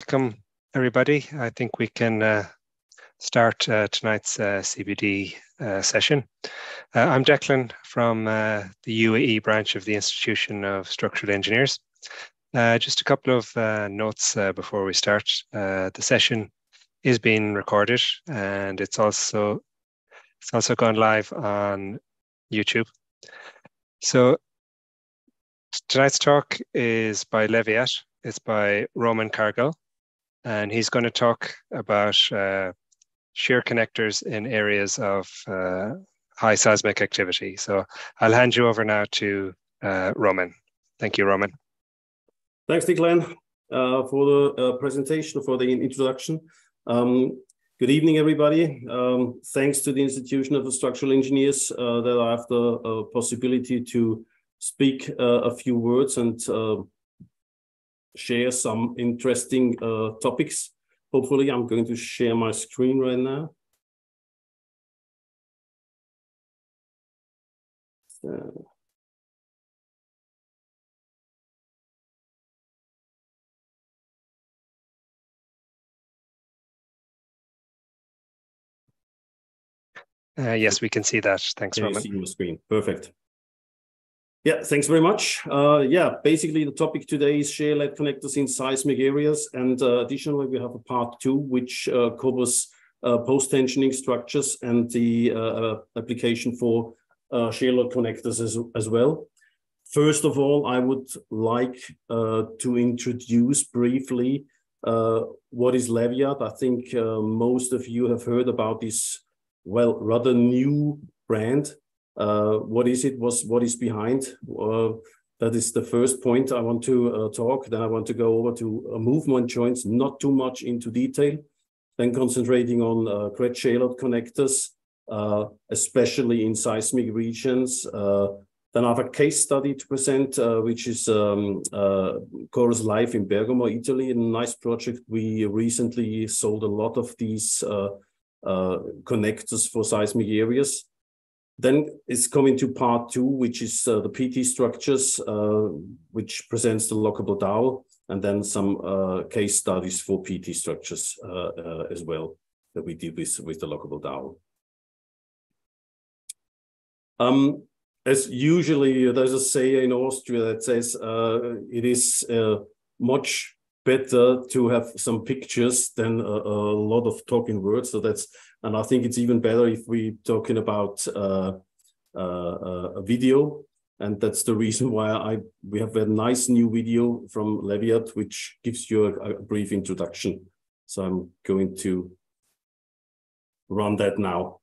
welcome everybody. I think we can uh, start uh, tonight's uh, CPD uh, session. Uh, I'm Declan from uh, the UAE branch of the Institution of Structural Engineers. just a couple of notes before we start. the session is being recorded and it's also it's also gone live on YouTube. So tonight's talk is by Leviat. It's by Roman Kargl and he's going to talk about uh, shear connectors in areas of uh, high seismic activity. So I'll hand you over now to uh, Roman. Thank you, Roman. Thanks, Declan, uh, for the uh, presentation, for the introduction. Um, good evening, everybody. Um, thanks to the Institution of Structural Engineers uh, that I have the possibility to speak a few words and share some interesting uh, topics. Hopefully, I'm going to share my screen right now. So. Uh, yes, we can see that. Thanks, Roman. See your screen. Perfect. Yeah, thanks very much. Uh, yeah, basically the topic today is shear load connectors in seismic areas. And uh, additionally, we have a part two, which uh, covers uh, post-tensioning structures and the uh, uh, application for shear load connectors as, as well. First of all, I would like to introduce briefly what is Leviat. I think most of you have heard about this, well, rather new brand what is it? Was what is behind? Uh, that is the first point I want to uh, talk. Then I want to go over to movement joints, not too much into detail. Then concentrating on uh, CRET shear load connectors, especially in seismic regions. Then I have a case study to present, uh, which is um, uh, Chorus Live in Bergamo, Italy, a nice project. We recently sold a lot of these uh, connectors for seismic areas. Then it's coming to part two, which is uh, the PT structures, uh, which presents the lockable dowel, and then some uh, case studies for PT structures uh, uh, as well that we did with, with the lockable dowel. Um, as usually, there's a say in Austria that says uh, it is much better to have some pictures than a, a, lot of talking words. So that's, and I think it's even better if we're talking about uh, uh, a video. And that's the reason why I we have a nice new video from Leviat, which gives you a, a brief introduction. So I'm going to run that now.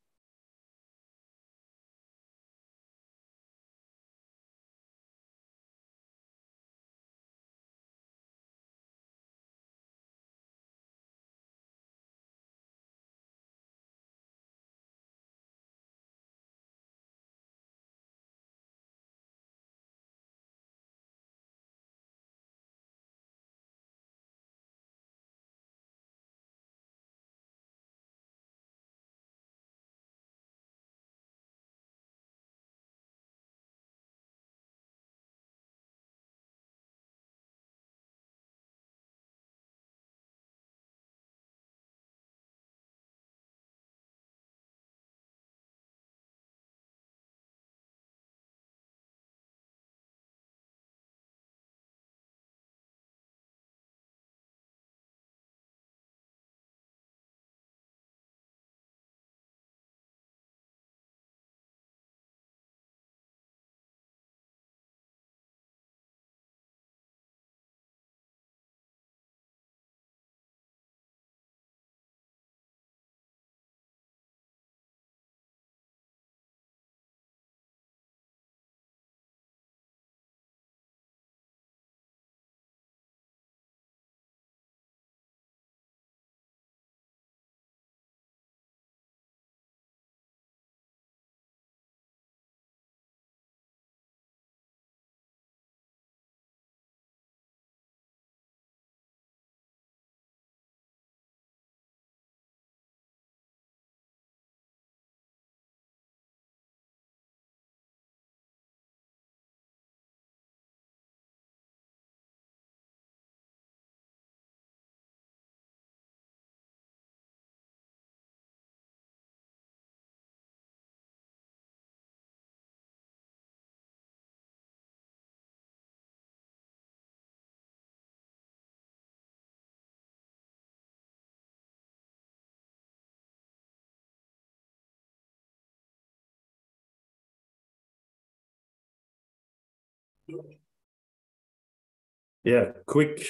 Yeah, quick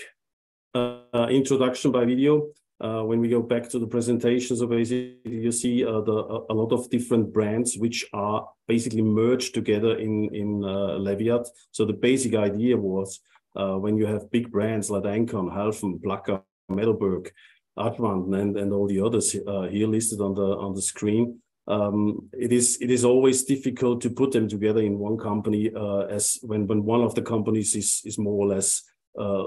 uh, introduction by video. Uh, when we go back to the presentation, so basically you see uh, the, a lot of different brands which are basically merged together in, in uh, Leviat. So the basic idea was uh, when you have big brands like Ancon, Halfen, Plaka, Meadow Burke, Advan, and, and all the others uh, here listed on the on the screen, um, it is it is always difficult to put them together in one company uh, as when when one of the companies is is more or less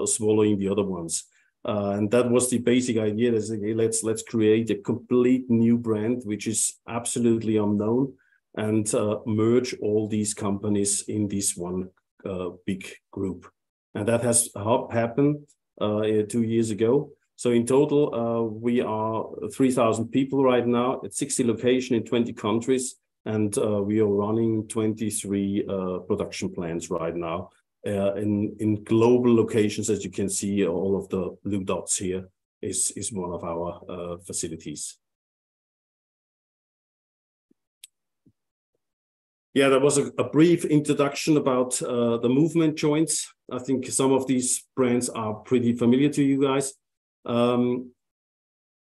swallowing the other ones. Uh, and that was the basic idea. That's okay, let's let's create a complete new brand which is absolutely unknown, and uh, merge all these companies in this one uh, big group. And that has happened uh, two years ago. So in total, uh, we are 3,000 people right now at 60 locations in 20 countries, and uh, we are running 23 production plants right now uh, in in global locations, as you can see, all of the blue dots here is is one of our uh, facilities. Yeah, that was a, a brief introduction about uh, the movement joints. I think some of these brands are pretty familiar to you guys. Um,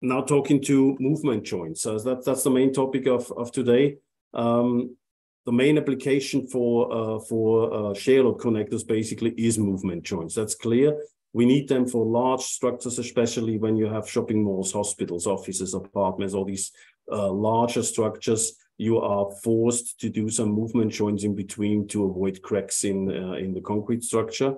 now talking to movement joints. So that, that's the main topic of, of today. Um, the main application for uh, for uh, load connectors basically is movement joints. That's clear. We need them for large structures, especially when you have shopping malls, hospitals, offices, apartments, all these uh, larger structures. You are forced to do some movement joints in between to avoid cracks in uh, in the concrete structure.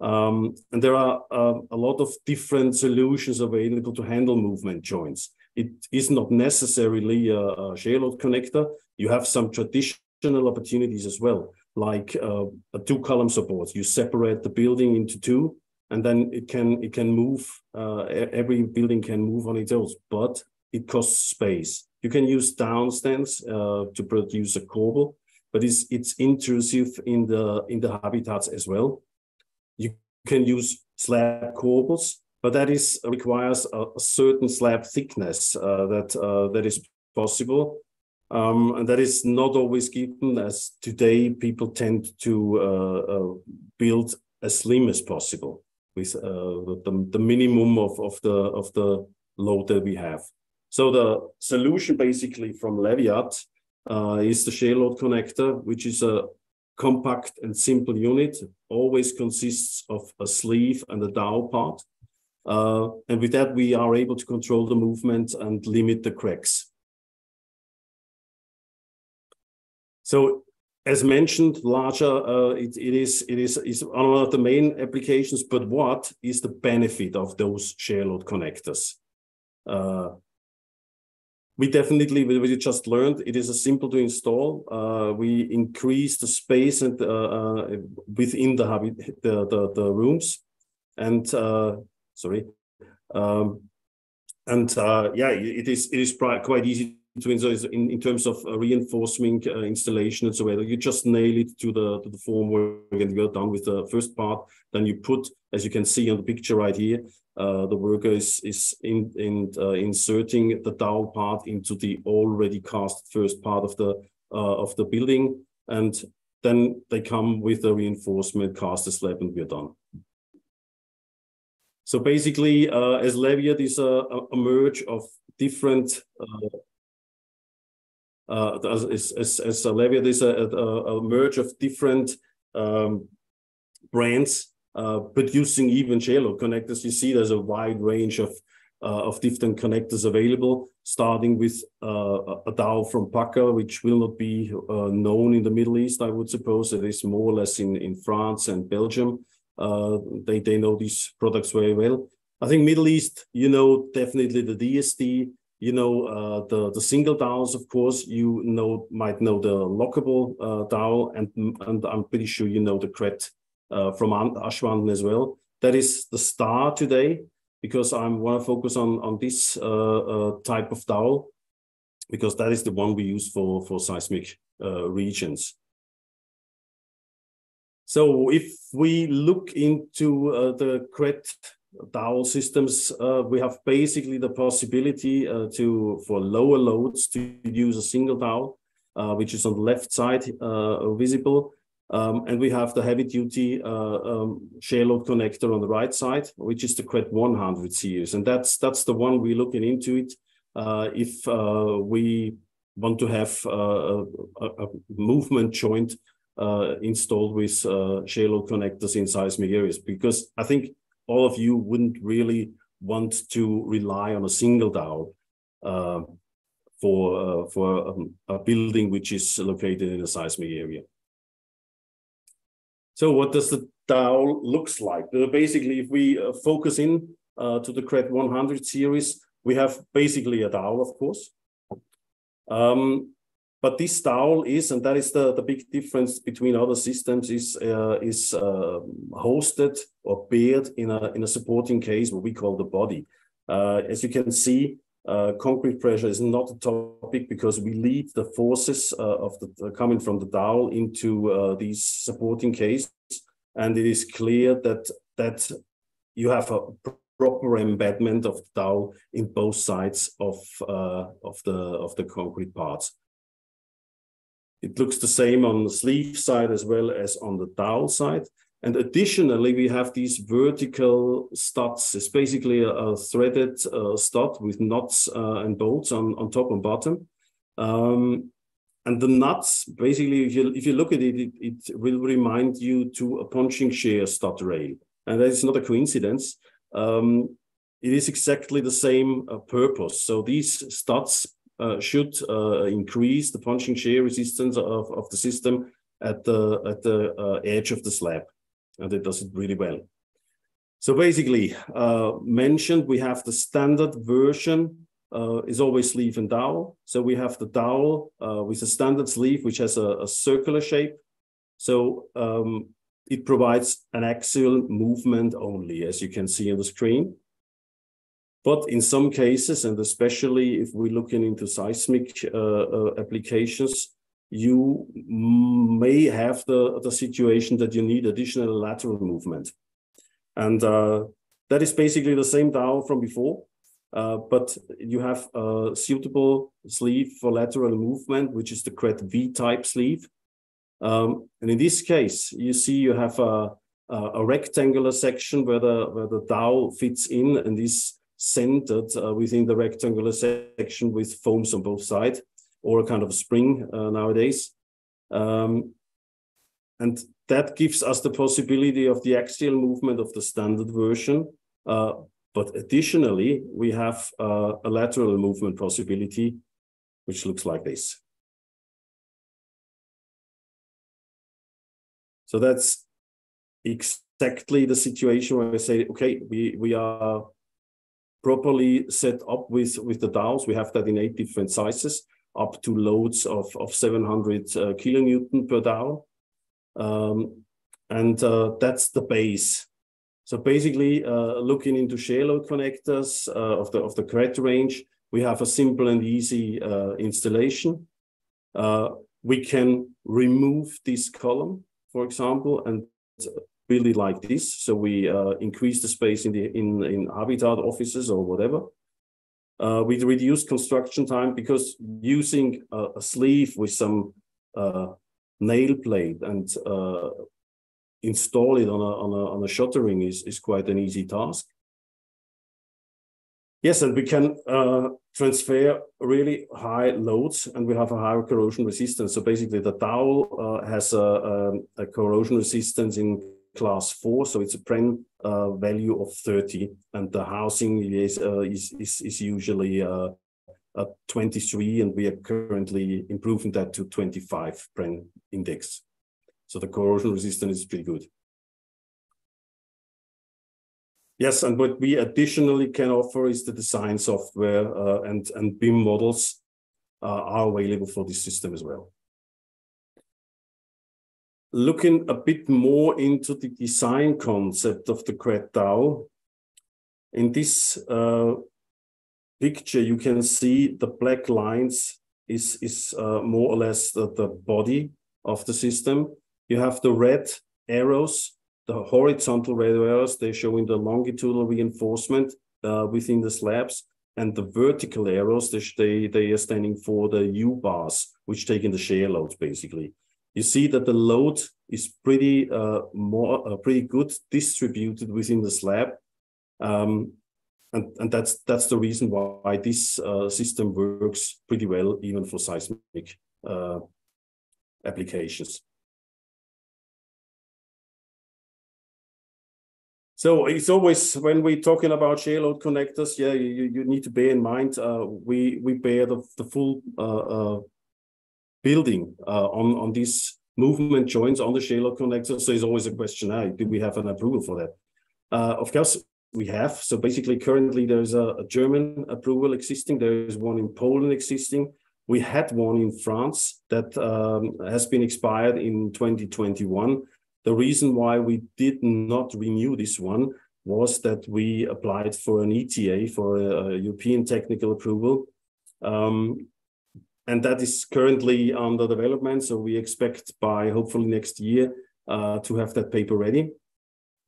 Um, and there are uh, a lot of different solutions available to handle movement joints. It is not necessarily a, a load connector. You have some traditional opportunities as well, like uh, a two column support. You separate the building into two, and then it can it can move. Uh, every building can move on its own, but it costs space. You can use down stands uh, to produce a corbel, but it's it's intrusive in the in the habitats as well. You can use slab corbels, but that is requires a, a certain slab thickness uh, that uh, that is possible um, and that is not always given as today people tend to uh, uh, build as slim as possible with uh, the, the minimum of, of the of the load that we have. So the solution basically from Leviat uh, is the shear load connector, which is a compact and simple unit, always consists of a sleeve and a dowel part. Uh, and with that, we are able to control the movement and limit the cracks. So as mentioned, larger uh, it, it is it is is one of the main applications. But what is the benefit of those shear load connectors? Uh, we definitely we just learned it is a simple to install. Uh, we increase the space and uh, uh, within the, the, the the rooms, and uh, sorry, um, and yeah, it is it is quite easy to install in, in terms of uh, reinforcing uh, installation and so on. You just nail it to the to the formwork and you're done with the first part. Then you put, as you can see on the picture right here, uh, the worker is is in, in uh, inserting the dowel part into the already cast first part of the uh, of the building, and then they come with the reinforcement cast the slab, and we're done. So basically, uh, as Leviat is a, a merge of different uh, uh, as, as, as Leviat is a, a, a, merge of different um, brands uh, producing even shear connectors. You see there's a wide range of uh, of different connectors available, starting with uh, a dowel from Plaka, which will not be uh, known in the Middle East, I would suppose. It is more or less in, in France and Belgium. Uh, they, they know these products very well. I think Middle East, you know, definitely the DSD, you know uh, the the single dowels of course you know might know the lockable uh, dowel and and i'm pretty sure you know the cret uh, from Aschwanden as well that is the star today because i want to focus on on this uh, uh, type of dowel because that is the one we use for for seismic uh, regions so if we look into the cret dowel systems, uh, we have basically the possibility uh, to, for lower loads, to use a single dowel, uh, which is on the left side uh, visible. Um, and we have the heavy duty uh, um, connector on the right side, which is the CRET 100 series. And that's, that's the one we're looking into it. Uh, if uh, we want to have uh, a, a, movement joint uh, installed with uh, shear load connectors in seismic areas, because I think all of you wouldn't really want to rely on a single dowel for, for um, a building which is located in a seismic area. So what does the dowel looks like? Uh, basically, if we uh, focus in uh, to the CRET 100 series, we have basically a dowel, of course. Um, but this dowel is, and that is the, the big difference between other systems, is uh, is uh, hosted or paired in a in a supporting case, what we call the body. Uh, as you can see, uh, concrete pressure is not a topic because we lead the forces uh, of the uh, coming from the dowel into uh, these supporting cases, and it is clear that that you have a proper embedment of the dowel in both sides of uh, of the of the concrete parts. It looks the same on the sleeve side as well as on the dowel side. And additionally, we have these vertical studs. It's basically a, a threaded uh, stud with nuts uh, and bolts on, on top and bottom. Um, and the nuts, basically, if you if you look at it, it, it, will remind you to a punching shear stud rail. And that is not a coincidence. Um, it is exactly the same uh, purpose. So these studs uh, should uh, increase the punching shear resistance of, of the system at the at the uh, edge of the slab and it does it really well. So basically, uh, mentioned, we have the standard version uh, is always sleeve and dowel. So we have the dowel uh, with a standard sleeve, which has a, a circular shape. So um, it provides an axial movement only, as you can see on the screen. But in some cases, and especially if we're looking into seismic uh, uh, applications, you may have the, the situation that you need additional lateral movement. And uh, that is basically the same dowel from before, uh, but you have a suitable sleeve for lateral movement, which is the CRET V-type sleeve. Um, and in this case, you see you have a, a, rectangular section where the, where the dowel fits in and is centered uh, within the rectangular section with foams on both sides or a kind of spring uh, nowadays. Um, and that gives us the possibility of the axial movement of the standard version. Uh, but additionally, we have uh, a lateral movement possibility, which looks like this. So that's exactly the situation where I say, okay, we, we are properly set up with, with the dowels. We have that in eight different sizes up to loads of, of 700 uh, kilonewton per dowel. Um, and uh, that's the base. So basically, uh, looking into shear load connectors uh, of the of the CRET range, we have a simple and easy uh, installation. Uh, we can remove this column, for example, and build it like this. So we increase the space in the in in habitat offices or whatever. Uh, we reduce construction time because using a, a sleeve with some uh, nail plate and uh, install it on a, on a, on a shuttering is, is quite an easy task. Yes, and we can uh, transfer really high loads and we have a higher corrosion resistance. So basically the dowel uh, has a, a, a corrosion resistance in class four, so it's a PREN uh, value of 30, and the housing is uh, is, is, is usually uh, 23, and we are currently improving that to 25 PREN index. So the corrosion resistance is pretty good. Yes, and what we additionally can offer is the design software uh, and, and BIM models uh, are available for this system as well looking a bit more into the design concept of the CRET dowel. In this uh, picture, you can see the black lines is, is uh, more or less the, the body of the system. You have the red arrows, the horizontal red arrows, they're showing the longitudinal reinforcement uh, within the slabs. And the vertical arrows, they, they, are standing for the U bars, which take in the shear loads, basically you see that the load is pretty uh, more uh, pretty good distributed within the slab. Um, and, and that's that's the reason why this uh, system works pretty well even for seismic uh, applications. So it's always when we're talking about shear load connectors, yeah, you, you need to bear in mind uh, we we bear the, the full uh, building uh, on on these movement joints on the load connector. So it's always a question: hey, do we have an approval for that? Uh, of course, we have. So basically, currently there's a, a German approval existing. There is one in Poland existing. We had one in France that um, has been expired in 2021 the reason why we did not renew this one was that we applied for an ETA, for a, European technical approval. Um, and that is currently under development. So we expect by hopefully next year uh, to have that paper ready.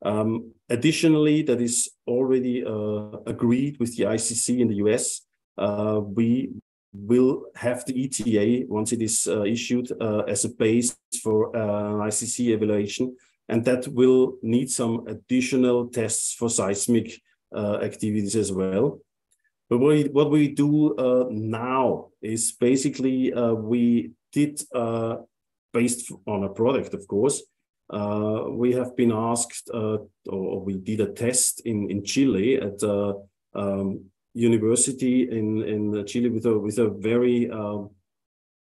Um, additionally, that is already uh, agreed with the ICC in the US. Uh, we will have the ETA once it is uh, issued uh, as a base for uh, an ICC evaluation, and that will need some additional tests for seismic uh, activities as well. But what we, do uh, now is basically uh, we did, based on a product, of course, we have been asked, or we did a test in, in Chile at um, university in in Chile with a with a very uh,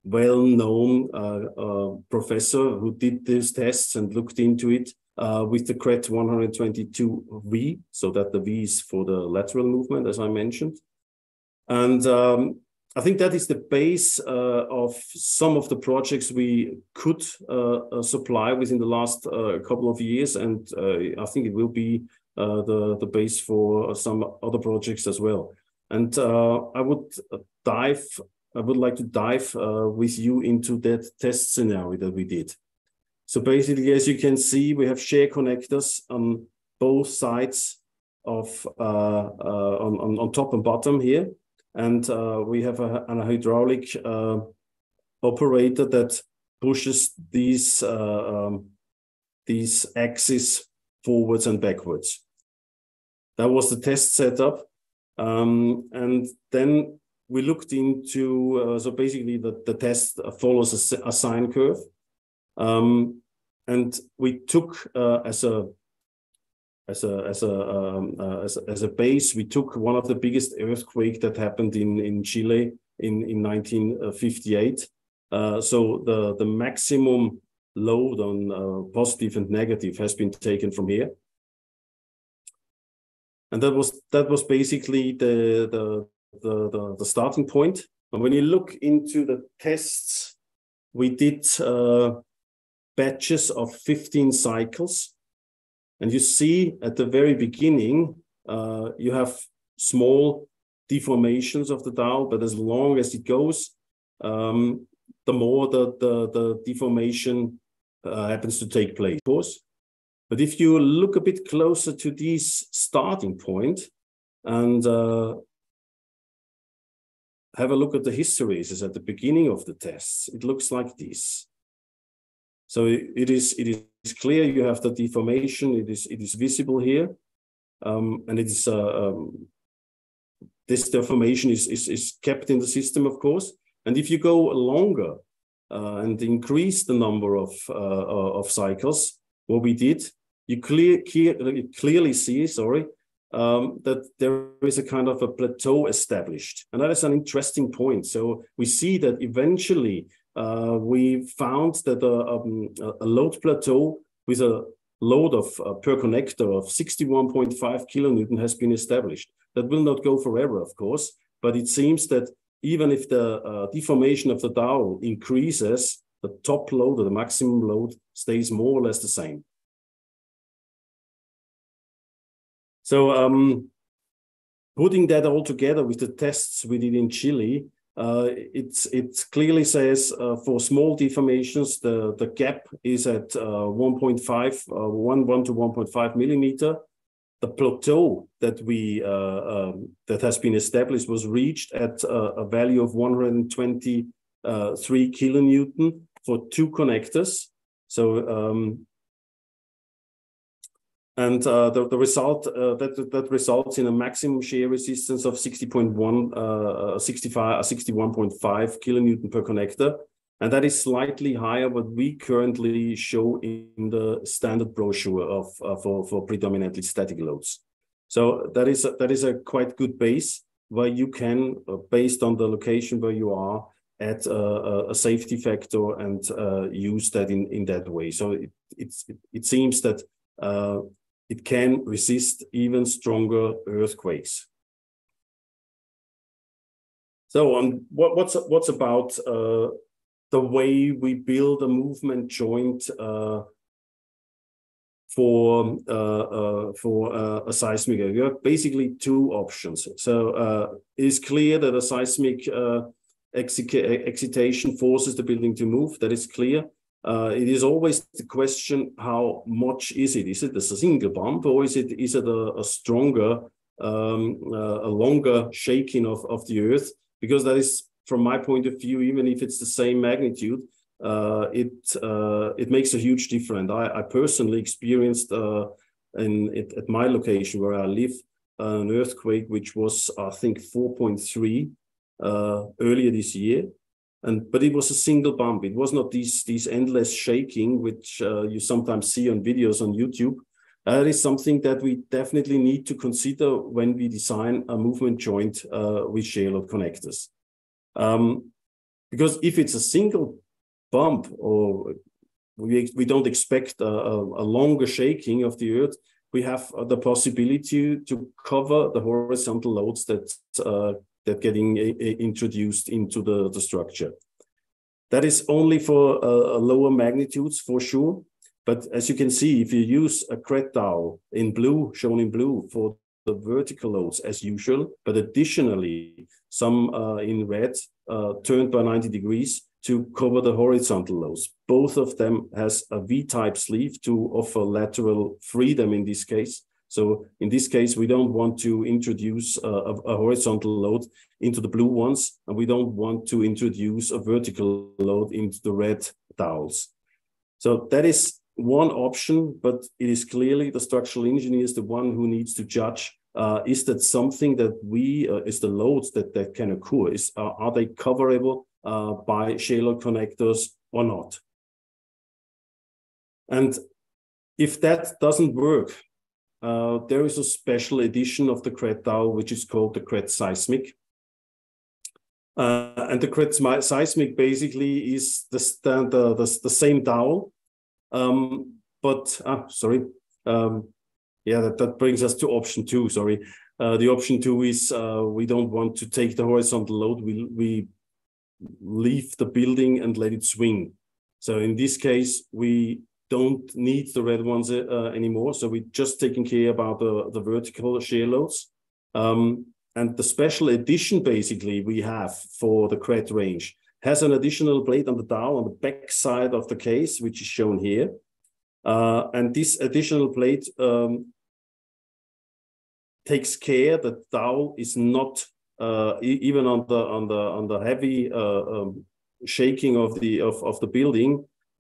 well-known uh, uh, professor who did these tests and looked into it uh, with the CRET 122V, so that the V is for the lateral movement, as I mentioned. And um, I think that is the base uh, of some of the projects we could uh, supply within the last couple of years, and I think it will be uh, the the base for some other projects as well. And uh, I would dive. I would like to dive uh, with you into that test scenario that we did. So basically, as you can see, we have share connectors on both sides of uh, uh, on, on, on top and bottom here, and uh, we have a, a hydraulic uh, operator that pushes these um, these axes forwards and backwards. That was the test setup. Um, and then we looked into, uh, so basically the, the test follows a, a sine curve. Um, and we took uh, as a as a as a, um, uh, as a as a base, we took one of the biggest earthquake that happened in in Chile in in 1958. Uh, so the the maximum load on uh, positive and negative has been taken from here and that was that was basically the the the, the, the starting point. And when you look into the tests, we did uh, batches of 15 cycles, and you see at the very beginning uh, you have small deformations of the dowel, but as long as it goes, um, the more the the, the deformation uh, happens to take place. Of course, but if you look a bit closer to this starting point and uh, have a look at the hysteresis at the beginning of the tests, it looks like this. So it is it is clear you have the deformation. It is it is visible here, um, and it is uh, um, this deformation is, is is kept in the system, of course. And if you go longer uh, and increase the number of uh, of cycles, what we did, you clear, clear, clearly see, sorry, um, that there is a kind of a plateau established. And that is an interesting point. So we see that eventually uh, we found that a, um, a, load plateau with a load of uh, per connector of 61.5 kilonewton has been established. That will not go forever, of course, but it seems that even if the uh, deformation of the dowel increases, the top load or the maximum load stays more or less the same. So um, putting that all together with the tests we did in Chile, uh, it's it clearly says uh, for small deformations the the gap is at uh, 1.5 uh, 1 1 to 1.5 millimeter. The plateau that we uh, um, that has been established was reached at uh, a value of 123 kilonewton, for two connectors. So um, and uh, the, the result uh, that that results in a maximum shear resistance of 60.1 uh, 65 61.5 kilonewton per connector. And that is slightly higher what we currently show in the standard brochure of uh, for for predominantly static loads. So that is a, that is a quite good base where you can uh, based on the location where you are add a, a safety factor and uh, use that in in that way. So it it, it seems that it can resist even stronger earthquakes. So um, what, what's, what's about uh, the way we build a movement joint uh, for uh, uh for uh, a seismic. You have basically two options. So uh, it is clear that a seismic excitation forces the building to move. That is clear. Uh, it is always the question how much is it? Is it a single bump or is it is it a, a stronger, um, uh, a longer shaking of, of the earth? Because that is, from my point of view, even if it's the same magnitude, uh, it uh, it makes a huge difference. I, I personally experienced uh, in it, at my location where I live an earthquake which was I think 4.3 uh, earlier this year and but it was a single bump. It was not these these endless shaking which uh, you sometimes see on videos on YouTube. That is something that we definitely need to consider when we design a movement joint uh, with shear load connectors. Um, because if it's a single bump or we, we don't expect a, a, longer shaking of the earth, we have the possibility to cover the horizontal loads that uh, that getting introduced into the, the structure. That is only for uh, lower magnitudes for sure. But as you can see, if you use a cret dowel in blue, shown in blue for the vertical loads as usual, but additionally some uh, in red uh, turned by 90 degrees to cover the horizontal loads. Both of them has a V-type sleeve to offer lateral freedom in this case, so in this case, we don't want to introduce a, a, horizontal load into the blue ones, and we don't want to introduce a vertical load into the red dowels. So that is one option, but it is clearly the structural engineer is the one who needs to judge uh, is that something that we uh, is the loads that that can occur is uh, are they coverable uh, by shear connectors or not and if that doesn't work uh, there is a special edition of the cret dowel, which is called the cret seismic. Uh, and the cret seismic basically is the, the, the, the same dowel, um, but, ah, sorry, um, yeah, that, that brings us to option two, sorry. Uh, the option two is uh, we don't want to take the horizontal load, we, we leave the building and let it swing. So in this case, we don't need the red ones uh, anymore. So we're just taking care about the, the vertical shear loads. Um, and the special edition basically we have for the cret range has an additional plate on the dowel on the back side of the case, which is shown here. Uh, and this additional plate um, takes care that the dowel is not uh, even on the on the on the heavy uh, um, shaking of the of, of the building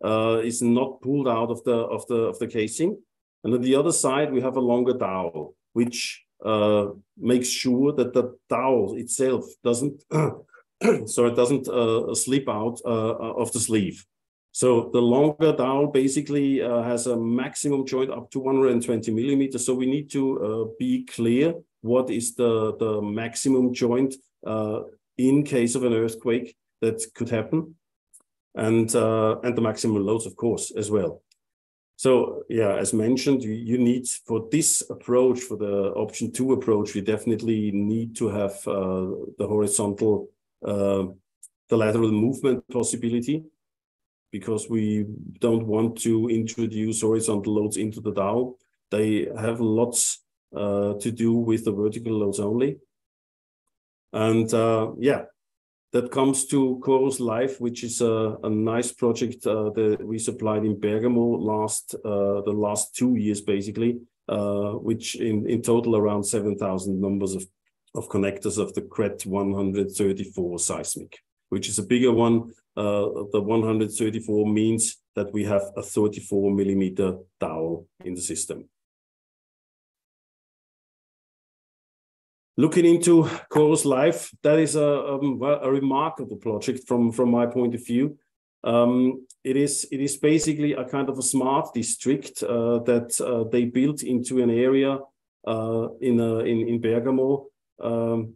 uh, is not pulled out of the of the of the casing. And on the other side, we have a longer dowel, which uh, makes sure that the dowel itself doesn't so it doesn't uh, slip out uh, of the sleeve. So the longer dowel basically uh, has a maximum joint up to 120 millimeters. So we need to uh, be clear what is the, the maximum joint in case of an earthquake that could happen and uh, and the maximum loads, of course, as well. So yeah, as mentioned, you, you need for this approach, for the option two approach, we definitely need to have uh, the horizontal, uh, the lateral movement possibility, because we don't want to introduce horizontal loads into the dowel. They have lots uh, to do with the vertical loads only. And uh, yeah, that comes to Chorus Life, which is a, a nice project uh, that we supplied in Bergamo last uh, the last two years, basically, uh, which in, in total around 7,000 numbers of, of connectors of the CRET 134 seismic, which is a bigger one. Uh, the 134 means that we have a 34 millimeter dowel in the system. Looking into Chorus Life, that is a, um, a remarkable project from, from my point of view. Um, it is it is basically a kind of a smart district uh, that uh, they built into an area uh, in, in in Bergamo, um,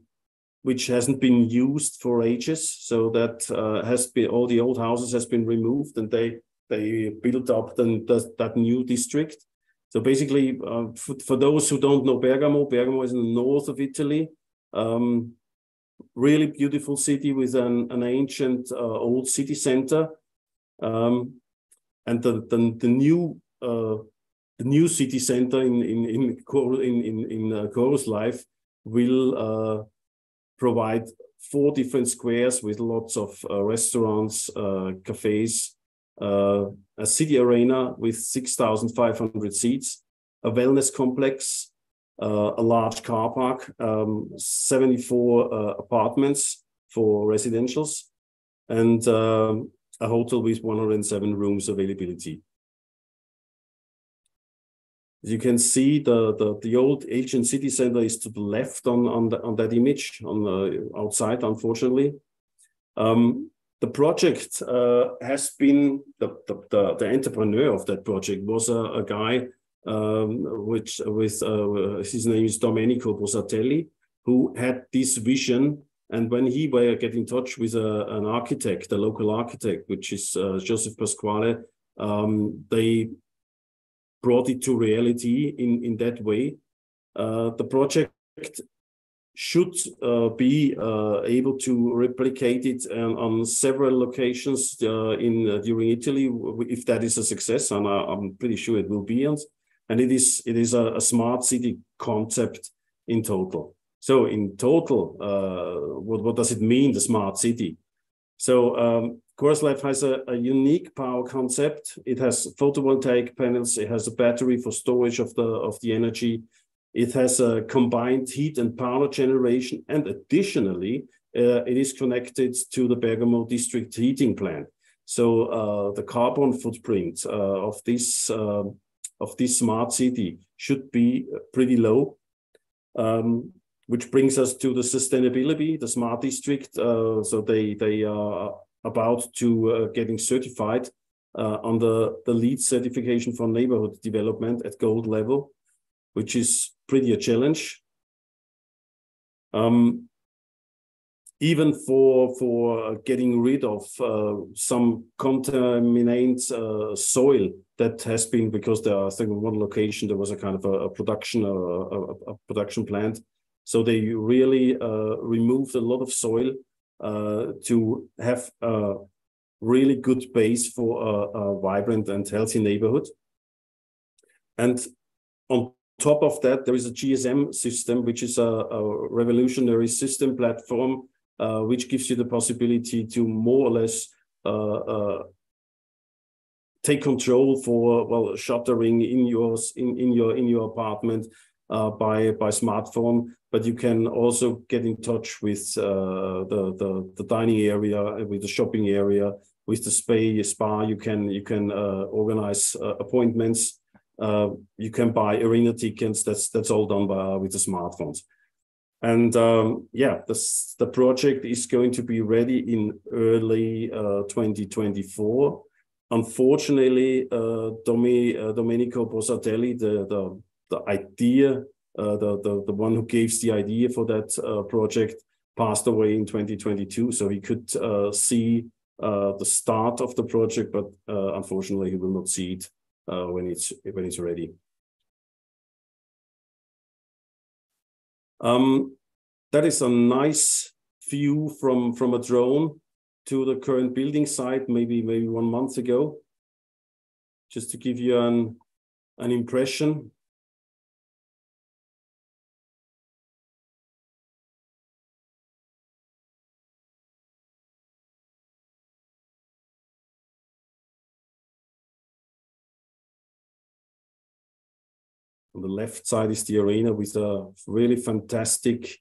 which hasn't been used for ages. So that uh, has been all the old houses has been removed, and they they built up then that new district. So basically, uh, for, for, those who don't know Bergamo, Bergamo is in the north of Italy. Um, really beautiful city with an, an ancient uh, old city center. Um, and the, the, the new uh, the new city center in in in in in, in uh, Chorus Life will uh, provide four different squares with lots of uh, restaurants, uh, cafes, a city arena with 6,500 seats, a wellness complex, uh, a large car park, um, 74 uh, apartments for residentials, and a hotel with 107 rooms availability. You can see, the, the, the old ancient city center is to the left on, on, the, on that image on the outside, unfortunately. Um, the project uh, has been the, the, the, entrepreneur of that project was a, a guy um, which with uh, his name is Domenico Bosatelli, who had this vision. And when he were get in touch with a, uh, an architect, a local architect, which is uh, Joseph Pasquale, um, they brought it to reality in, in that way. Uh, the project should uh, be uh, able to replicate it um, on several locations uh, in uh, during Italy if that is a success, and I'm pretty sure it will be. And, and it is it is a, a smart city concept in total. So in total, uh, what what does it mean the smart city? So um, Chorus Life has a, a, unique power concept. It has photovoltaic panels. It has a battery for storage of the of the energy. It has a combined heat and power generation, and additionally, uh, it is connected to the Bergamo district heating plant. So uh, the carbon footprint uh, of this uh, of this smart city should be pretty low, um, which brings us to the sustainability. The smart district, uh, so they they are about to uh, getting certified on the the LEED certification for neighborhood development at gold level which is pretty a challenge. Um, even for for getting rid of uh, some contaminated uh, soil that has been because there I think one location there was a kind of a, a production a, a, a, production plant, so they really uh, removed a lot of soil uh, to have a really good base for a vibrant and healthy neighborhood. And on top of that, there is a GSM system, which is a, a revolutionary system platform, uh, which gives you the possibility to more or less uh, uh, take control for well shuttering in your in, in your in your apartment uh, by by smartphone. But you can also get in touch with uh, the, the the dining area, with the shopping area, with the spa. Spa. You can you can uh, organize appointments uh, you can buy arena tickets. That's that's all done by with the smartphones. And um, yeah, this, the project is going to be ready in early uh, 2024. Unfortunately, uh, Domi, uh, Domenico Bosatelli, the, the, the idea, uh, the, the, the one who gave the idea for that project, passed away in 2022. So he could see the start of the project, but unfortunately, he will not see it uh, when it's when it's ready. Um, that is a nice view from from a drone to the current building site, maybe maybe one month ago, just to give you an an impression. On the left side is the arena with a really fantastic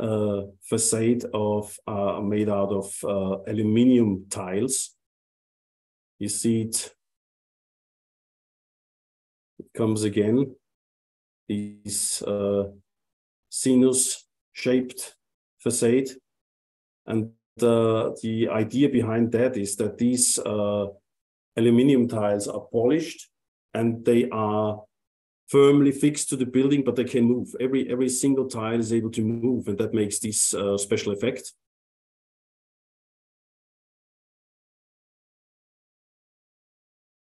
uh, facade of uh, made out of uh, aluminium tiles. You see it, it comes again, these uh, sinus shaped facade. And uh, the idea behind that is that these uh, aluminium tiles are polished and they are firmly fixed to the building, but they can move. Every every single tile is able to move, and that makes this uh, special effect.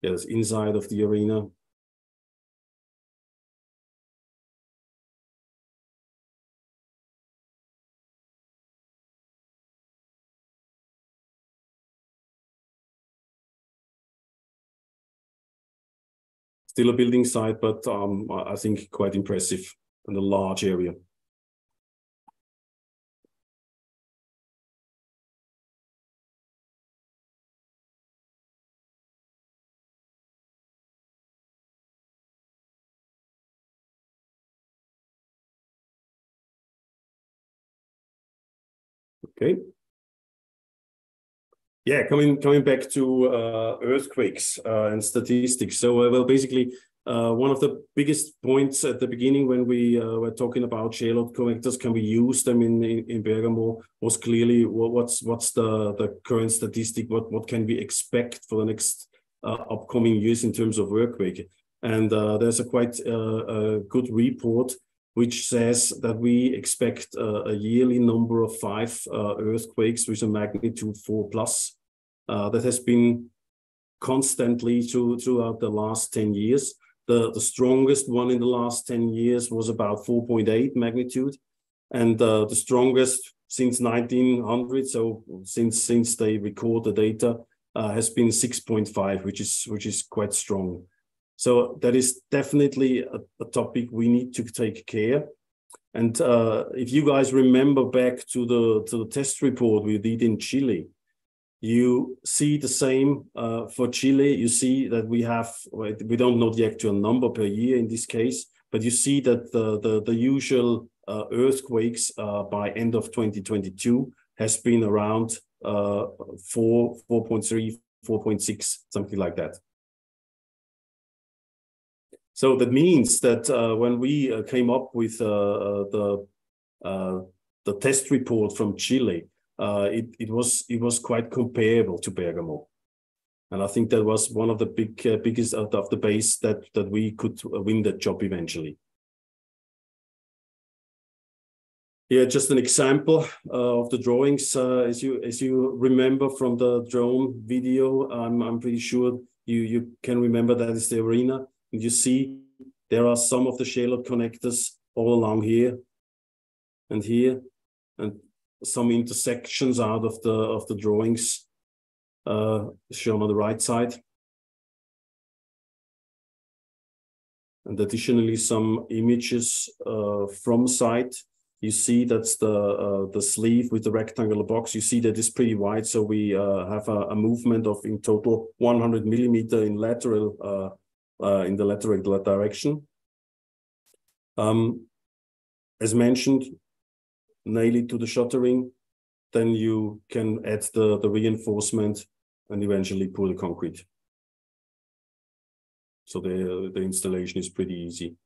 Yes, inside of the arena. Still a building site, but um, I think quite impressive and a large area. Okay. Yeah, coming coming back to uh, earthquakes uh, and statistics. So, uh, well, basically, uh, one of the biggest points at the beginning when we uh, were talking about load connectors, can we use them in, in, in Bergamo, was clearly what, what's what's the the current statistic? What what can we expect for the next uh, upcoming years in terms of earthquake? And there's a quite good report which says that we expect uh, a yearly number of five uh, earthquakes with a magnitude four plus. Uh, that has been constantly through, throughout the last 10 years. The, the strongest one in the last 10 years was about 4.8 magnitude. And uh, the strongest since 1900, so since since they record the data, uh, has been 6.5, which is which is quite strong. So that is definitely a, a topic we need to take care. And uh, if you guys remember back to the to the test report we did in Chile, you see the same uh, for Chile. You see that we have we don't know the actual number per year in this case, but you see that the the, the usual uh, earthquakes uh, by end of 2022 has been around uh, 4, 4.3, 4.6, something like that. So that means that uh, when we uh, came up with uh, uh the uh, the test report from Chile, uh, it it was it was quite comparable to Bergamo, and I think that was one of the big biggest out of the base that that we could win that job eventually. Yeah, just an example of the drawings. as you as you remember from the drone video, I'm I'm pretty sure you you can remember that is the arena and you see there are some of the shear connectors all along here and here, and some intersections out of the of the drawings uh, shown on the right side. And additionally, some images uh, from site. You see that's the uh, the sleeve with the rectangular box. You see that is pretty wide, so we uh, have a, a, movement of in total 100 millimeter in lateral uh, in the lateral direction. Um, as mentioned, nail it to the shuttering, then you can add the, the reinforcement and eventually pour the concrete. So the, the installation is pretty easy.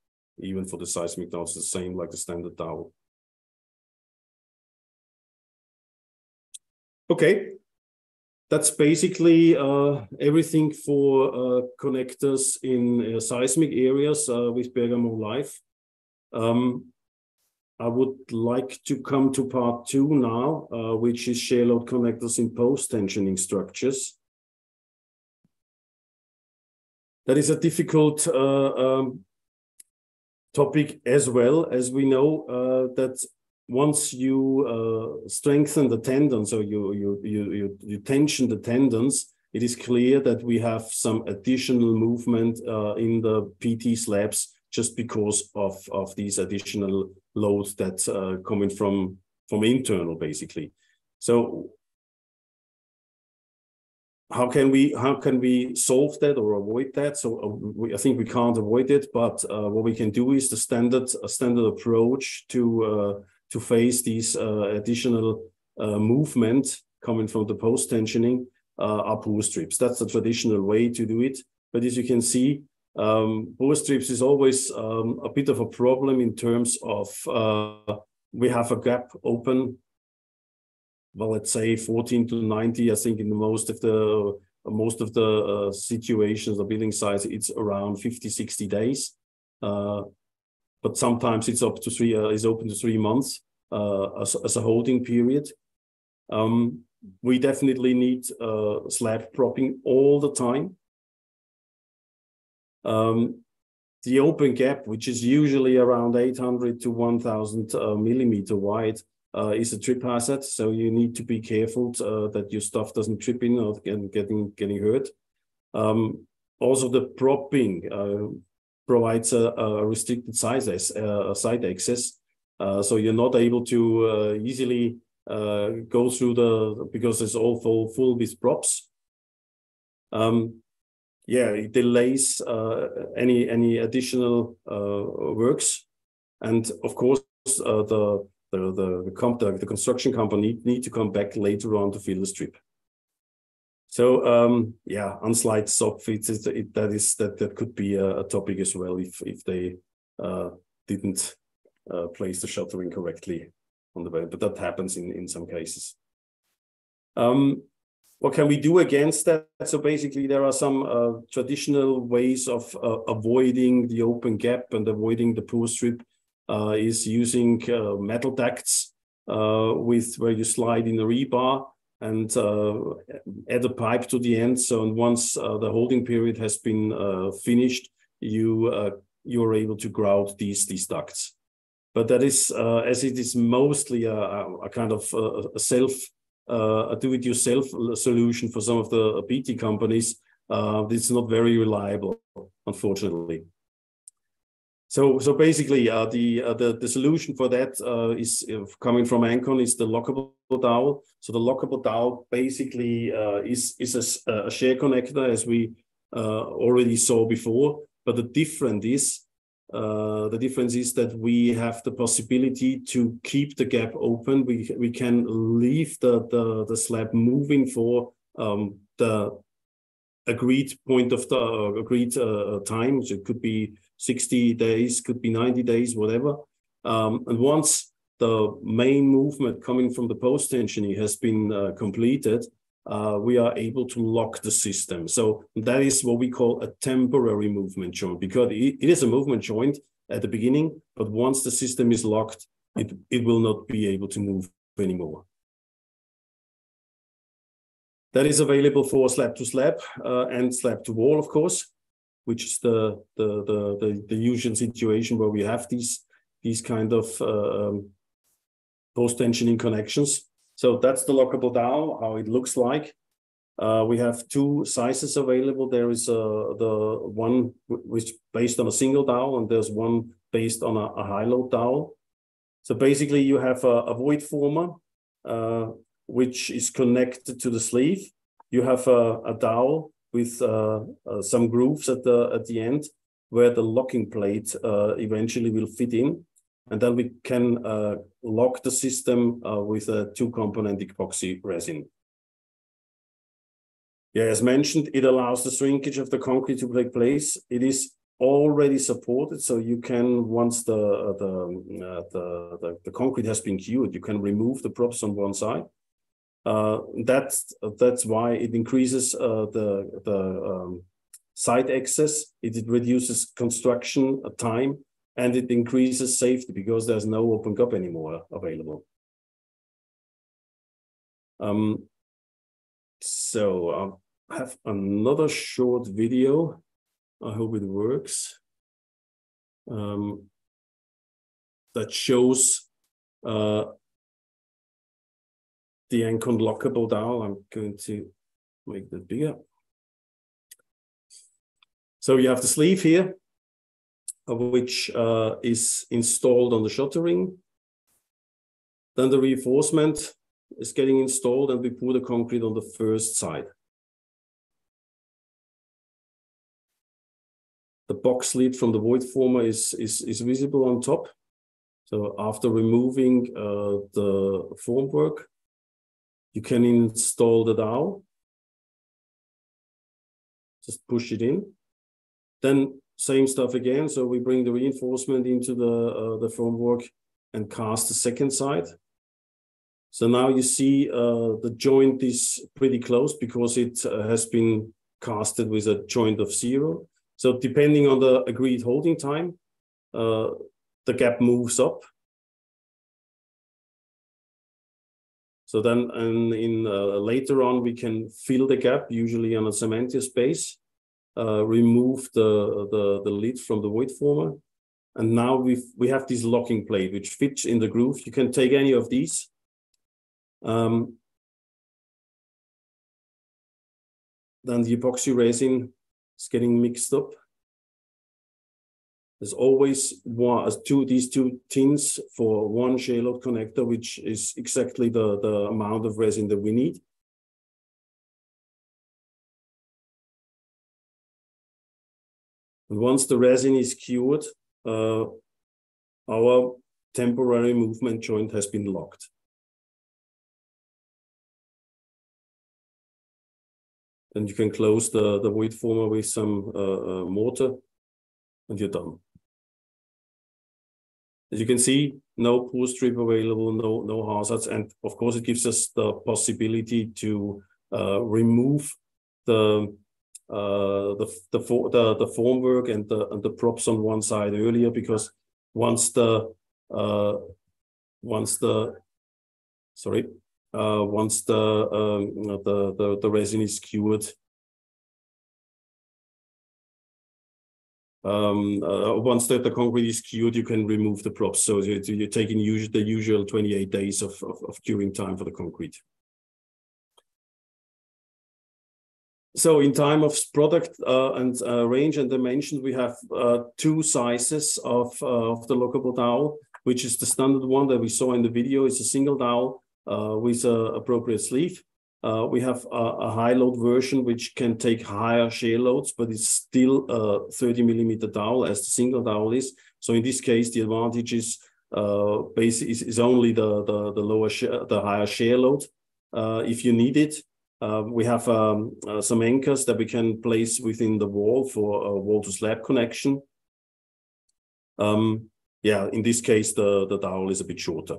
Even for the seismic it's the same like the standard dowel. Okay, that's basically uh, everything for uh, connectors in uh, seismic areas uh, with Bergamo Live. Um, I would like to come to part two now, uh, which is shear load connectors in post-tensioning structures. That is a difficult uh, um, topic as well, as we know that once you uh, strengthen the tendons or you, you, you, you, you tension the tendons, it is clear that we have some additional movement uh, in the PT slabs just because of, of these additional loads that uh, coming from, from internal, basically. So how can we how can we solve that or avoid that? So uh, we, I think we can't avoid it, but uh, what we can do is the standard a standard approach to uh, to face these uh, additional uh, movement coming from the post tensioning uh, are pour strips. That's the traditional way to do it. But as you can see, um, pour strips is always um, a bit of a problem in terms of we have a gap open. Well, let's say 14 to 90. I think in most of the most of the uh, situations, the building size, it's around 50, 60 days. Uh, but sometimes it's up to three, uh, is open to three months uh, as, as a holding period. Um, we definitely need uh, slab propping all the time. Um, the open gap, which is usually around 800 to 1000 uh, millimeter wide, uh, is a trip hazard. So you need to be careful uh, that your stuff doesn't trip in or get, getting getting hurt. Um, also, the propping provides a, a, restricted size uh, side access, uh, so you're not able to easily go through the because it's all full full with props. Um, yeah, it delays any any additional works, and of course the the the the, the construction company need to come back later on to fill the strip. So um, yeah, unslide sock fits it, it, that is that that could be a, a, topic as well if if they uh, didn't uh, place the shuttering correctly on the bed, but that happens in in some cases. Um, what can we do against that? So basically, there are some uh, traditional ways of uh, avoiding the open gap and avoiding the pour strip uh, is using uh, metal ducts with where you slide in the rebar and uh, add a pipe to the end. So once uh, the holding period has been uh, finished, you you're able to grout these these ducts. But that is as it is mostly a, a kind of a self uh, a do-it-yourself solution for some of the PT companies, uh, it's not very reliable, unfortunately. So, so basically, uh, the, uh, the the solution for that uh, is uh, coming from Ancon is the lockable dowel. So the lockable dowel basically uh, is is a, a, shear connector, as we uh, already saw before. But the difference is the difference is that we have the possibility to keep the gap open. We we can leave the the, the slab moving for um, the agreed point of the agreed time. So it could be 60 days, could be 90 days, whatever. Um, and once the main movement coming from the post tensioning has been uh, completed, uh, we are able to lock the system. So that is what we call a temporary movement joint because it, it is a movement joint at the beginning, but once the system is locked, it, it will not be able to move anymore. That is available for slab to slab uh, and slab to wall, of course which is the the the the, the usual situation where we have these these kind of uh, um, post tensioning connections. So that's the lockable dowel, how it looks like. Uh, we have two sizes available. There is uh, the one which based on a single dowel, and there's one based on a, a high load dowel. So basically, you have a, a void former, uh, which is connected to the sleeve. You have a, a dowel with uh, uh, some grooves at the at the end where the locking plate uh, eventually will fit in. And then we can lock the system with a two-component epoxy resin. Yeah, as mentioned, it allows the shrinkage of the concrete to take place. It is already supported, so you can once the the the, the, the concrete has been cured, you can remove the props on one side, uh, that's that's why it increases uh, the the um, site access. It, reduces construction time and it increases safety because there's no open gap anymore available. Um, so I have another short video. I hope it works. Um, that shows uh, the Ancon lockable dowel. I'm going to make that bigger. So you have the sleeve here, which uh, is installed on the shuttering. Then the reinforcement is getting installed and we pour the concrete on the first side. The box lid from the void former is, is, is visible on top. So after removing uh, the formwork, you can install the dowel. Just push it in. Then same stuff again. So we bring the reinforcement into the, uh, the formwork and cast the second side. So now you see uh, the joint is pretty close because it uh, has been casted with a joint of zero. So depending on the agreed holding time, uh, the gap moves up. So then and in uh, later on, we can fill the gap, usually on a cementitious base, uh, remove the, the, the lid from the void former. And now we we have this locking plate, which fits in the groove. You can take any of these. Um, then the epoxy resin is getting mixed up. There's always one, uh, two, these two tins for one load connector, which is exactly the, the amount of resin that we need. And once the resin is cured, uh, our temporary movement joint has been locked. Then you can close the, the void former with some uh, uh, mortar and you're done. As you can see, no pour strip available, no, no hazards. And of course, it gives us the possibility to uh, remove the uh, the the, for, the the formwork and the and the props on one side earlier because once the uh, once the sorry uh, once the um, the, the the resin is cured um, uh, once that the concrete is cured, you can remove the props. So you're, taking usual, the usual 28 days of, of, of curing time for the concrete. So in time of product uh, and uh, range and dimension, we have uh, two sizes of, uh, of the lockable dowel, which is the standard one that we saw in the video. It's a single dowel uh, with a appropriate sleeve. Uh, we have a, a, high load version which can take higher shear loads, but it's still a 30 millimeter dowel as the single dowel is. So in this case, the advantage is uh, base is, is only the the, the lower the higher shear load. Uh, if you need it, uh, we have um, uh, some anchors that we can place within the wall for a wall to slab connection. Um, yeah, in this case, the the dowel is a bit shorter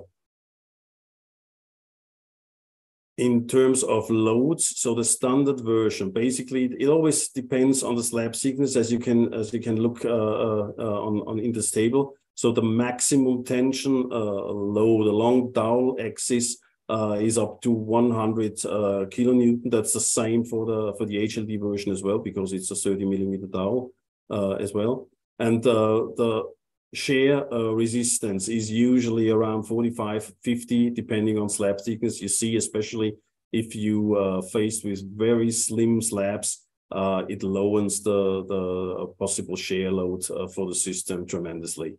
in terms of loads so the standard version. Basically it always depends on the slab thickness as you can as you can look uh, uh, on, on in this table. So the maximum tension uh, load along dowel axis uh, is up to 100 uh, kilonewton. That's the same for the for the hld version as well because it's a 30 millimeter dowel as well. And the shear uh, resistance is usually around 45, 50, depending on slab thickness. You see, especially if you uh, faced with very slim slabs, uh, it lowers the, the possible shear load uh, for the system tremendously.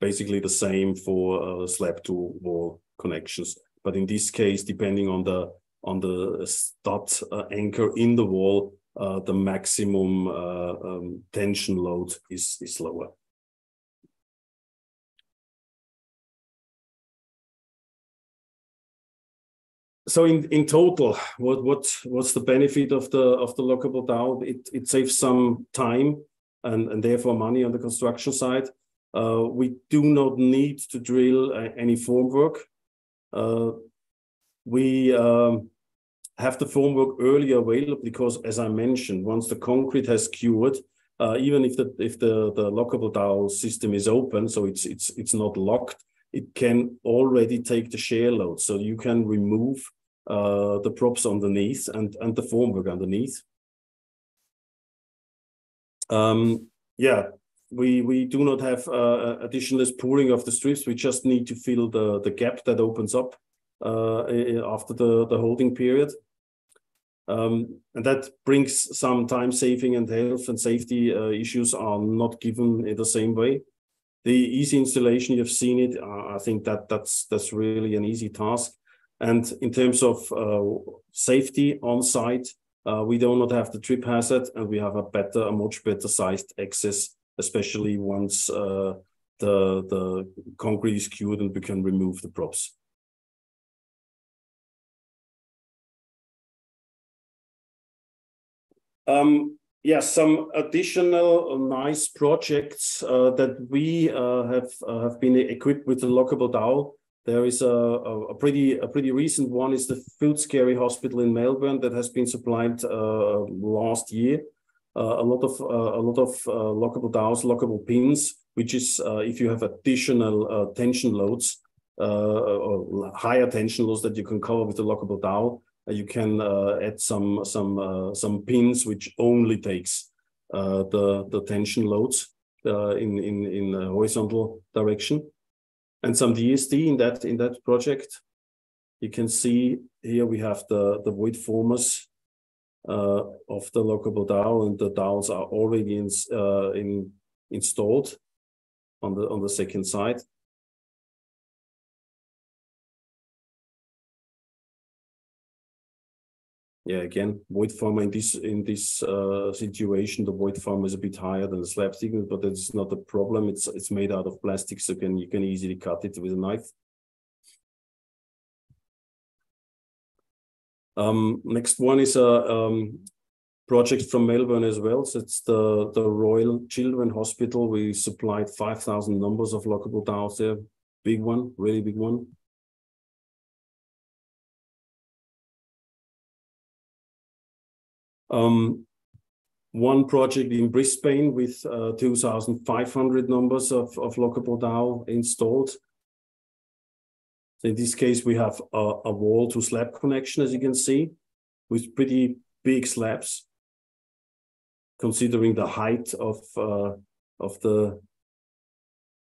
Basically the same for uh, slab to wall connections. But in this case, depending on the on the stud uh, anchor in the wall, uh, the maximum uh, um, tension load is, is lower. so in in total what what what's the benefit of the of the lockable dowel it it saves some time and and therefore money on the construction side. Uh, we do not need to drill any formwork. Uh, we um, have the formwork earlier available because, as I mentioned, once the concrete has cured, uh, even if the if the the lockable dowel system is open, so it's it's it's not locked, it can already take the shear load. So you can remove uh, the props underneath and and the formwork underneath. Um, yeah, we we do not have uh, additional pouring of the strips. We just need to fill the the gap that opens up uh, after the the holding period. Um, and that brings some time saving and health and safety uh, issues are not given in the same way. The easy installation, you've seen it. Uh, I think that that's that's really an easy task. And in terms of uh, safety on site, uh, we do not have the trip hazard, and we have a better, a much better sized access especially once uh, the, the concrete is cured and we can remove the props. Um, yeah, some additional nice projects uh, that we uh, have uh, have been equipped with the lockable dowel. There is a, a, pretty a pretty recent one is the Footscray Hospital in Melbourne that has been supplied uh, last year. Uh, a lot of uh, a lot of lockable dowels, lockable pins, which is if you have additional tension loads or higher tension loads that you can cover with the lockable dowel uh, you can uh, add some some uh, some pins which only takes the the tension loads in in in horizontal direction, and some DSD in that in that project. You can see here we have the the void formers uh, of the lockable dowel, and the dowels are already in, uh, in installed on the on the second side. Yeah, again, void former in this in this uh, situation, the void former is a bit higher than the slab thickness, but that's not a problem. It's it's made out of plastic, so can you can easily cut it with a knife. Um, next one is a um, project from Melbourne as well. So it's the the Royal Children Hospital. We supplied five thousand numbers of lockable dowels there. Big one, really big one. Um, one project in Brisbane with uh, 2,500 numbers of, of lockable dowel installed. In this case, we have a, a, wall to slab connection, as you can see, with pretty big slabs, considering the height of uh, of the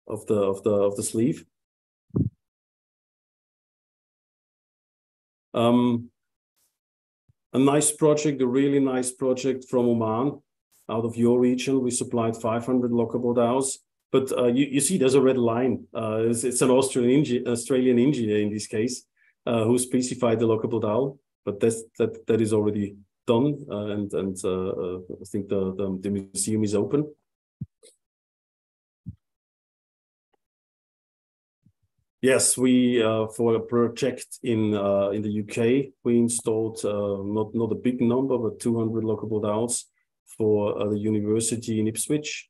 of the of the of the sleeve. Um, a nice project, a really nice project from Oman, out of your region. We supplied 500 lockable dowels. But uh, you, you see, there's a red line. Uh, it's, it's, an Australian, Australian engineer in this case uh, who specified the lockable dowel. But that's, that that is already done, uh, and and uh, uh, I think the, the the museum is open. Yes, we uh, for a project in uh, in the UK, we installed uh, not not a big number, but 200 lockable dowels for uh, the university in Ipswich.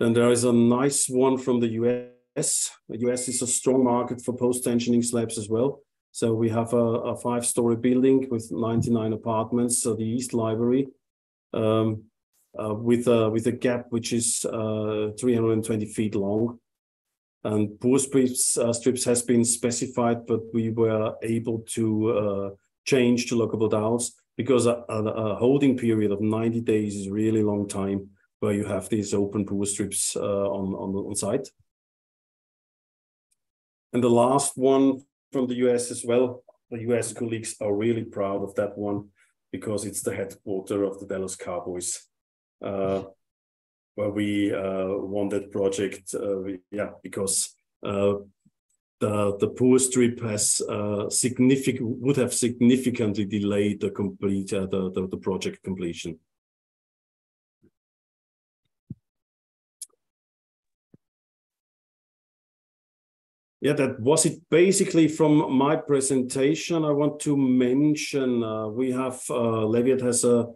And there is a nice one from the US. The US is a strong market for post-tensioning slabs as well. So we have a, a five-story building with 99 apartments, so the East Library. Um, uh, with a with a gap which is uh, 320 feet long. And pour strips uh, strips has been specified, but we were able to uh, change to lockable dowels because a, a, a, holding period of 90 days is really long time where you have these open pour strips uh, on, on, on site. And the last one from the US as well, the US colleagues are really proud of that one because it's the headquarter of the Dallas Cowboys. Uh, where we uh, won that project. Uh, yeah, because the the pour strip has significant would have significantly delayed the complete the, the the project completion. yeah, that was it basically from my presentation. I want to mention uh, we have uh, Leviat has a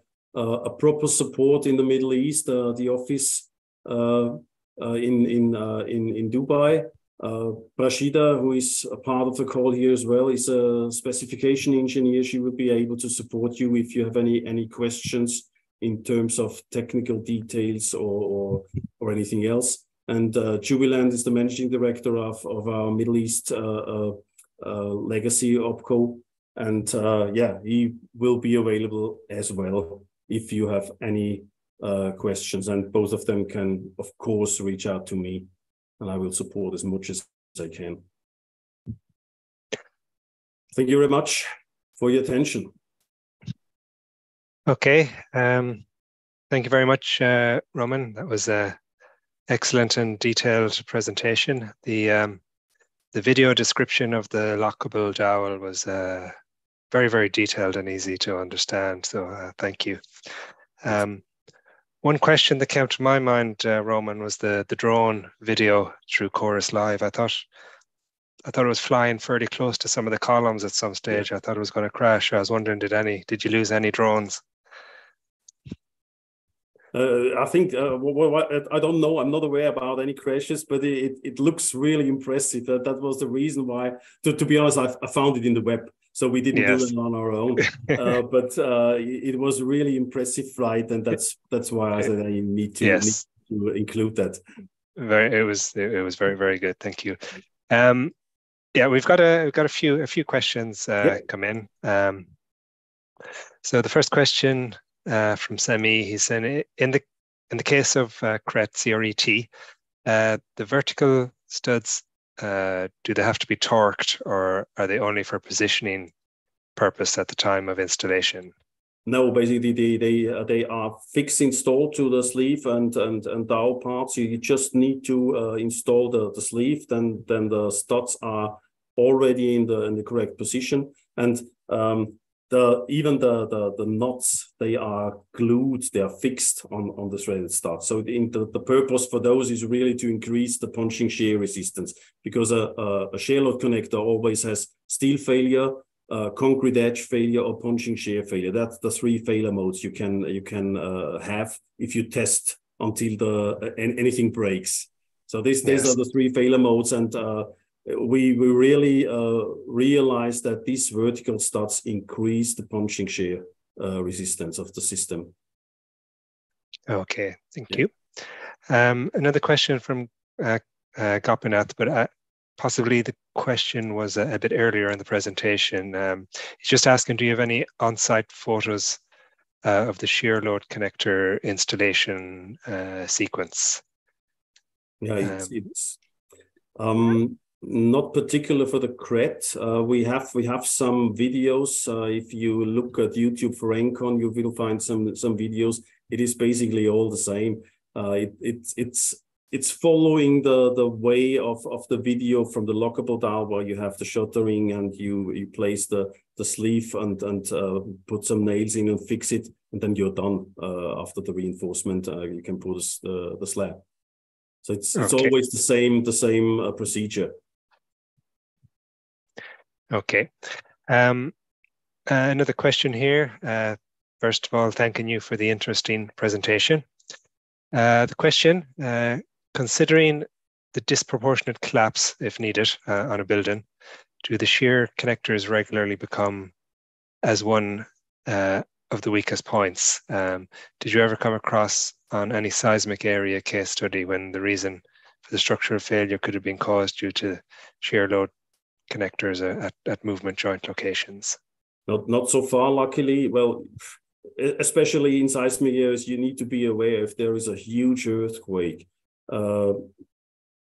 a proper support in the Middle East. Uh, the office uh, in in in in Dubai. Uh, Rashida, who is a part of the call here as well, is a specification engineer. She will be able to support you if you have any any questions in terms of technical details or or, or anything else. And uh, Jubiland is the managing director of of our Middle East uh, uh, legacy opco, and yeah, he will be available as well if you have any uh, questions. And both of them can, of course, reach out to me and I will support as much as I can. Thank you very much for your attention. Okay. Um, thank you very much, uh, Roman. That was an excellent and detailed presentation. The um, the video description of the lockable dowel was uh, very, very detailed and easy to understand. So uh, thank you. Um, one question that came to my mind, uh, Roman, was the the drone video through Chorus Live. I thought I thought it was flying fairly close to some of the columns at some stage. I thought it was going to crash. I was wondering, did any did you lose any drones? Uh, I think uh, I don't know. I'm not aware about any crashes, but it, it looks really impressive. That that was the reason why. To, to be honest, I, I found it in the web, so we didn't yes. do it on our own. uh, but uh, it was really impressive flight, and that's that's why I said I need to, yes. need to include that. Very, it was it was very very good. Thank you. Um, yeah, we've got a we've got a few a few questions uh, yeah. come in. Um, so the first question uh, from Semi. He's saying in the in the case of uh, CRET, CRET, uh, the vertical studs uh, do they have to be torqued or are they only for positioning purpose at the time of installation? No, basically they they uh, they are fixed installed to the sleeve and and and dowel parts. You just need to uh, install the the sleeve. Then then the studs are already in the in the correct position. And um, the even the, the the knots they are glued they are fixed on on the threaded stud so the, the, the purpose for those is really to increase the punching shear resistance because a, a, a shear load connector always has steel failure uh, concrete edge failure or punching shear failure. That's the three failure modes you can you can uh, have if you test until the uh, anything breaks. So these yes. these are the three failure modes and uh, we, we really uh, realized that these vertical studs increase the punching shear uh, resistance of the system. Okay, thank yeah. you. Um, another question from uh, uh, Gopinath, but uh, possibly the question was a, a, bit earlier in the presentation. Um, he's just asking, do you have any on-site photos uh, of the shear load connector installation uh, sequence? Yeah, it's, um, it's um, not particular for the CRET. Uh, we have we have some videos. Uh, if you look at YouTube for Ancon, you will find some some videos. It is basically all the same. Uh, it, it it's it's following the the way of of the video from the lockable dowel where you have the shuttering and you you place the the sleeve and and uh, put some nails in and fix it and then you're done uh, after the reinforcement uh, you can put the the slab so it's it's always the same the same procedure Okay. Um, uh, another question here. Uh, first of all, thanking you for the interesting presentation. Uh, the question, uh, considering the disproportionate collapse, if needed, uh, on a building, do the shear connectors regularly become as one uh, of the weakest points? Um, did you ever come across on any seismic area case study when the reason for the structural failure could have been caused due to shear load connectors at, at movement joint locations? Not, not so far, luckily. Well, especially in seismic areas, you need to be aware if there is a huge earthquake. Uh,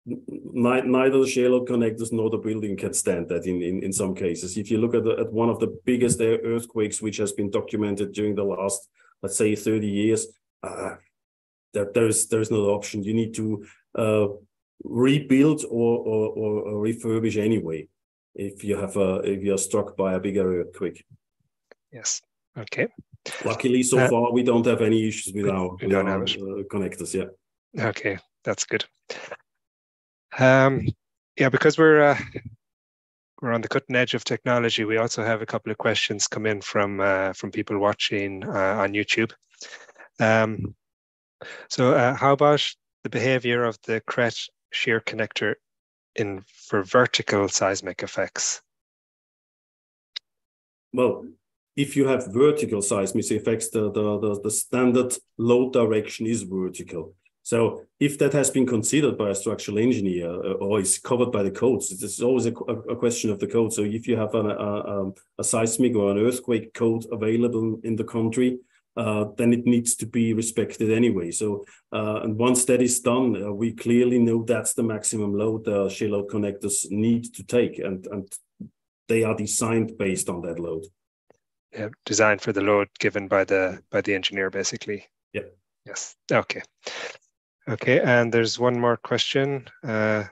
neither the shear load connectors nor the building can stand that in, in, in some cases. If you look at, the, at one of the biggest earthquakes which has been documented during the last, let's say, 30 years, uh, that there's there's no option. You need to uh, rebuild or, or, or refurbish anyway if you have a if you're struck by a bigger earthquake. Yes. Okay. Luckily, so uh, far we don't have any issues with our, with our uh, connectors. Yeah. Okay, that's good. Um, yeah, because we're uh, we're on the cutting edge of technology. We also have a couple of questions come in from uh, from people watching uh, on YouTube. Um, so, uh, how about the behavior of the CRET shear connector in for vertical seismic effects? Well, if you have vertical seismic effects, the, the, the, the, standard load direction is vertical. So if that has been considered by a structural engineer uh, or is covered by the codes, it's always a, a question of the code. So if you have a, a, a seismic or an earthquake code available in the country, uh, then it needs to be respected anyway. So, uh, and once that is done, uh, we clearly know that's the maximum load the shear load connectors need to take, and and they are designed based on that load. Yeah, designed for the load given by the by the engineer, basically. Yeah. Yes. Okay. Okay, and there's one more question. Uh,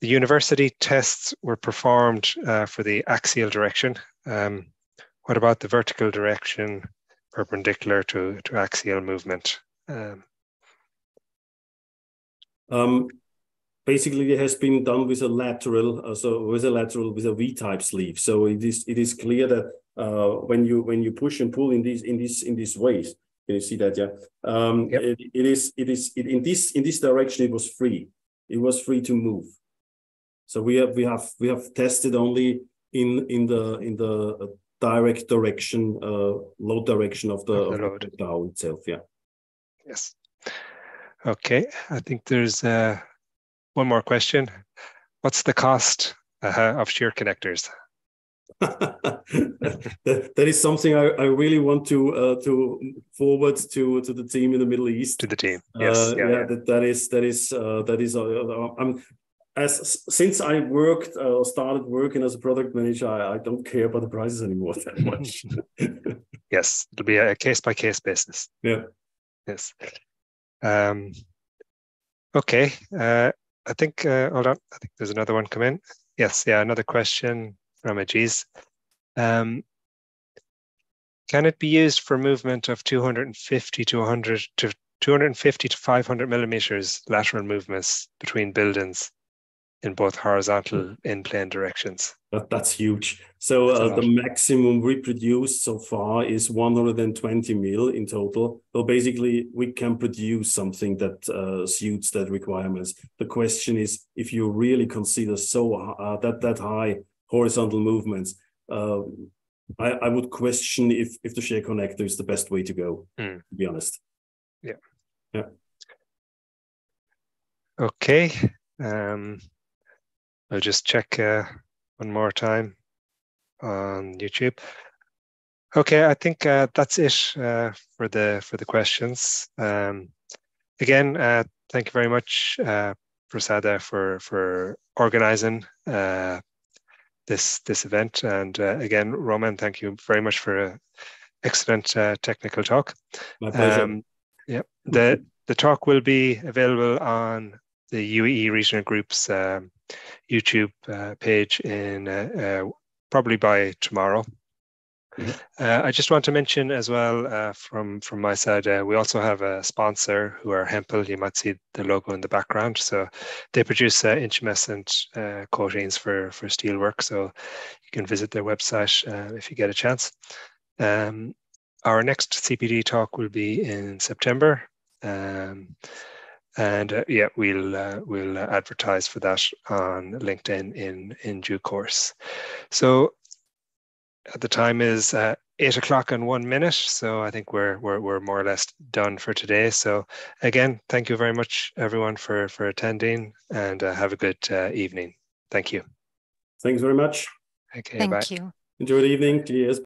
the university tests were performed uh, for the axial direction. Um, what about the vertical direction perpendicular to, to axial movement. Um, um, basically, it has been done with a lateral, uh, so with a lateral with a V-type sleeve. So it is it is clear that uh, when you when you push and pull in these in this in these ways, can you see that? Yeah. Um, yep. it, it is it is it, in this in this direction. It was free. It was free to move. So we have we have we have tested only in in the in the uh, direct direction, uh, load direction of the, of the load. dowel itself. Yeah. Yes. Okay. I think there's uh, one more question. What's the cost uh, of shear connectors? that, that is something I, I really want to uh, to forward to to the team in the Middle East. To the team, yes, uh, yeah, yeah, That, that is that is uh, that is. Uh, I'm as since I worked or uh, started working as a product manager, I, I, don't care about the prices anymore that much. yes, it'll be a case by case basis. Yeah. Yes. Um, okay. Uh, I think. Uh, hold on. I think there's another one come in. Yes. Yeah. Another question from Ajiz. Um, can it be used for movement of 250 to 100 to 250 to 500 millimeters lateral movements between buildings in both horizontal in plane directions. That, that's huge. So uh, the maximum reproduced so far is 120 mil in total. So basically, we can produce something that uh, suits that requirements. The question is, if you really consider so uh, that that high horizontal movements, uh, I, I would question if if the shear connector is the best way to go. Mm. To be honest. Yeah. Yeah. Okay. Um, I'll just check uh, one more time on YouTube. Okay, I think uh, that's it uh, for the for the questions. Um, again, uh, thank you very much, uh, Prasada, for for organising uh, this this event, and uh, again, Roman, thank you very much for an excellent technical talk. My pleasure. Um, yeah, the the talk will be available on the UAE Regional Group's um, YouTube uh, page in uh, uh, probably by tomorrow. Mm-hmm. Uh, I just want to mention as well uh, from from my side, uh, we also have a sponsor who are Hempel. You might see the logo in the background. So they produce intumescent coatings for for steelwork. So you can visit their website if you get a chance. Um, our next CPD talk will be in September. Um, and uh, yeah, we'll uh, we'll uh, advertise for that on LinkedIn in in due course. So the time is uh, eight o'clock and one minute, so I think we're we're we're more or less done for today. So again, thank you very much, everyone, for for attending, and uh, have a good uh, evening. Thank you. Thanks very much. Okay. Thank bye. you. Enjoy the evening. Cheers.